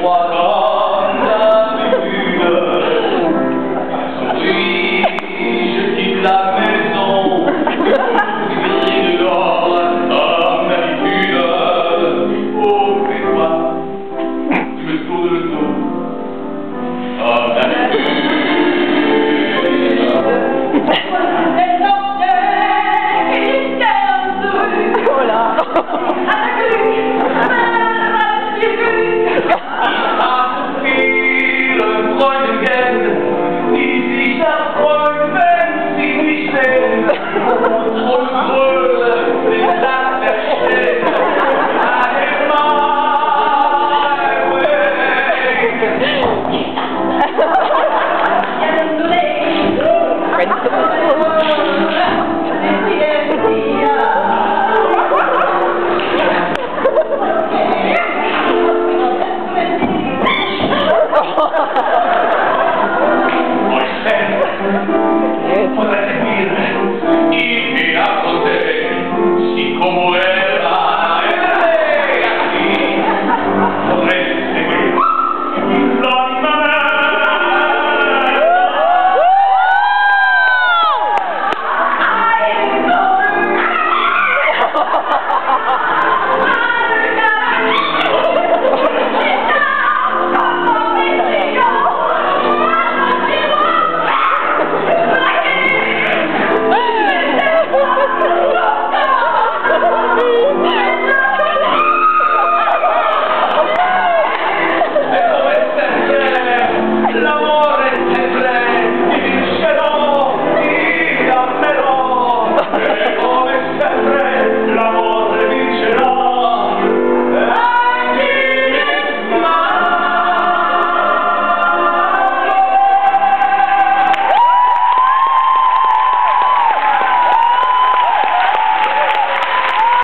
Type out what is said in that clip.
Toi comme Oh,